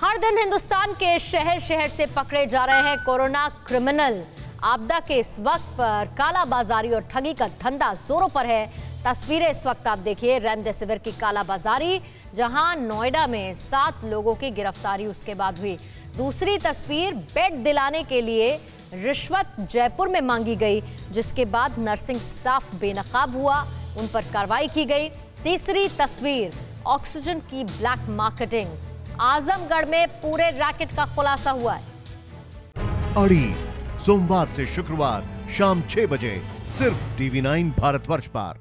हर दिन हिंदुस्तान के शहर शहर से पकड़े जा रहे हैं कोरोना क्रिमिनल। आपदा के इस वक्त पर कालाबाजारी और ठगी का धंधा जोरों पर है। तस्वीरें इस वक्त आप देखिए, रेमडेसिविर की कालाबाजारी, जहाँ नोएडा में सात लोगों की गिरफ्तारी उसके बाद हुई। दूसरी तस्वीर बेड दिलाने के लिए रिश्वत जयपुर में मांगी गई, जिसके बाद नर्सिंग स्टाफ बेनकाब हुआ, उन पर कार्रवाई की गई। तीसरी तस्वीर ऑक्सीजन की ब्लैक मार्केटिंग। आजमगढ़ में पूरे रैकेट का खुलासा हुआ है। अड़ी सोमवार से शुक्रवार शाम छह बजे, सिर्फ़ टीवी नाइन भारतवर्ष पर।